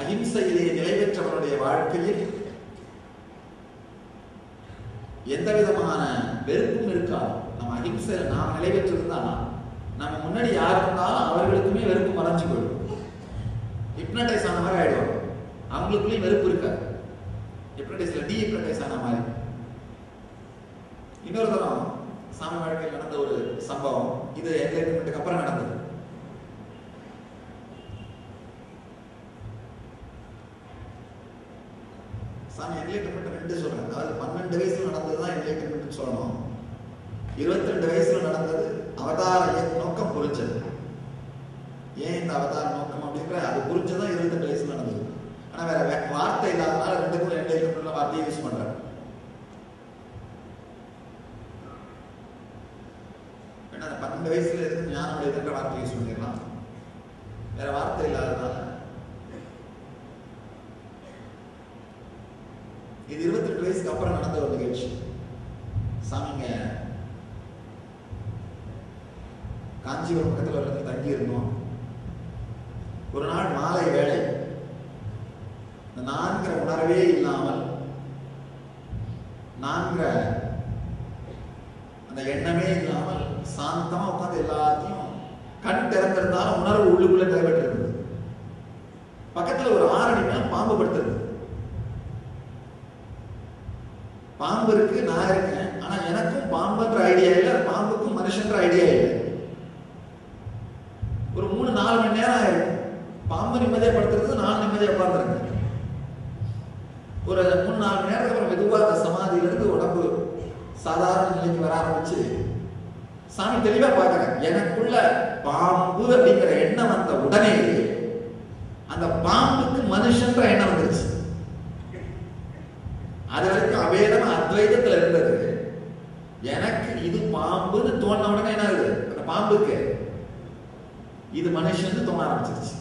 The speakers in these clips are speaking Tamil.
அஹிம்சா அகிம்சையிலே நிலை பெற்றவனுடைய வாழ்க்கையில் எந்த விதமான வெறுப்பும் இருக்காது. நம்ம அகிம்சையில நாம் நிலை பெற்றிருந்தானா நம்ம முன்னாடி யார் இருந்தாலும் அவர்களுக்குமே வெறுப்பு மறைஞ்சு போயிடும். ஹிப்னடைஸ் ஆன மாதிரி ஆயிடுவாங்க. அவங்களுக்குள்ளேயும் வெறுப்பு இருக்காது. ஹிப்னடைஸ்ல டி ஹிப்னடைஸ் ஆன மாதிரி. இன்னொரு தரம் சாமி வாழ்க்கையில் நடந்த ஒரு சம்பவம். இது என்லைட்மெண்ட்டுக்கு அப்புறம் நடந்தது. சாமி என்லைட்மெண்ட் ரெண்டு சொல்றேன் அதாவது பன்னெண்டு வயசுல நடந்ததுதான் என்லைட்மெண்ட் சொல்லணும். இருபத்தி ரெண்டு வயசுல நடந்தது அவதார நோக்கம் புரிஞ்சது. ஏன் இந்த அவதார நோக்கம் அப்படிங்கிற அது புரிஞ்சதான் இருபத்தி ரெண்டு வயசுல நடந்தது. ஆனா வேற வே- வார்த்தை இல்லாதனால ரெண்டுக்கும் என்லைட்மெண்ட்ல வார்த்தையை யூஸ் பண்றேன் ஏன்னா பன்னெண்டு வயசுல இருந்து ஞானம் அடையுதுன்ற வார்த்தை யூஸ் பண்ணிடலாம். வேற வார்த்தை இல்லாதனால இது இருபத்தி ரெண்டு வயசுக்கு அப்புறம் நடந்த ஒரு நிகழ்ச்சி. சாமிங்க காஞ்சிபுரம் பக்கத்தில் ஒரு இடத்துல தங்கி இருந்தோம். ஒரு நாள் மாலை வேலை இந்த நான்கிற உணர்வே இல்லாமல் நான்கிற அந்த எண்ணமே இல்லாமல் சாந்தமா உட்கார்ந்து எல்லாத்தையும் கண் திறந்திருந்தாலும் உணர்வு உள்ளுக்குள்ள நிறைவேற்றி இருந்தது பக்கத்துல ஒரு ஆறடி மேல பாம்பு படுத்திருந்தது. பாம்பு இருக்கு நான் இருக்கேன். ஆனா எனக்கும் பாம்புன்ற ஐடியா இல்லை பாம்புக்கும் மனுஷன்ற ஐடியா இல்லை. ஒரு மூணு நாலு மணி நேரம் ஆயிரும் பாம்பு நிம்மதியா படுத்துறது நான் நிம்மதியா உட்கார்ந்துருக்கேன் ஒரு மூணு நாலு மணி நேரத்துக்கு அப்புறம் மெதுவாக அந்த உடம்பு சாதாரண நிலைக்கு வர ஆரம்பிச்சு சாமி தெளிவா பார்க்கறேன் எனக்குள்ள பாம்பு அப்படிங்கிற எண்ணம் வந்த உடனே அந்த பாம்புக்கு மனுஷன்ற எண்ணம் வந்து அது வரைக்கும் அபேதம் அத்வைதத்துல இருந்தது. எனக்கு இது பாம்புன்னு தோணுன உடனே என்ன ஆகுது அந்த பாம்புக்கு இது மனுஷன்னு தோண ஆரம்பிச்சிருச்சு.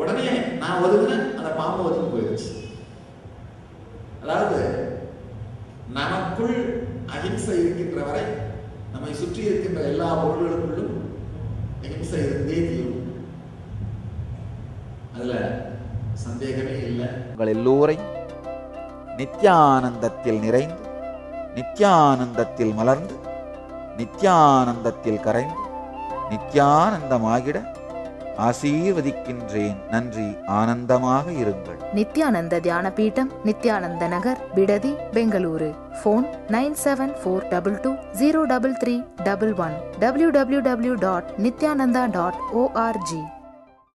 உடனே நான் ஒதுங்கினேன் அந்த பாம்பு ஒதுங்கி போயிருச்சு. அதாவது நமக்குள் அஹிம்சை இருக்கின்ற வரை நம்மை சுற்றி இருக்கின்ற எல்லா பொருள்களுக்குள்ளும் அஹிம்சை இருந்தே தீரும். அதுல சந்தேகமே இல்லை. உங்கள் எல்லோரையும் நித்யானந்தத்தில் நிறைந்து நித்யானந்தத்தில் மலர்ந்து நித்யானந்தத்தில் கரைந்து நித்யானந்தமாகிட ஆசீர்வதிக்கின்றேன். நன்றி ஆனந்தமாக இருங்கள். Nithyananda Dhyana Peetam Nithyananda Nagar Bidadi Bengaluru. Phone nine seven four double two zero double three double one W W W dot Nithyananda dot O R G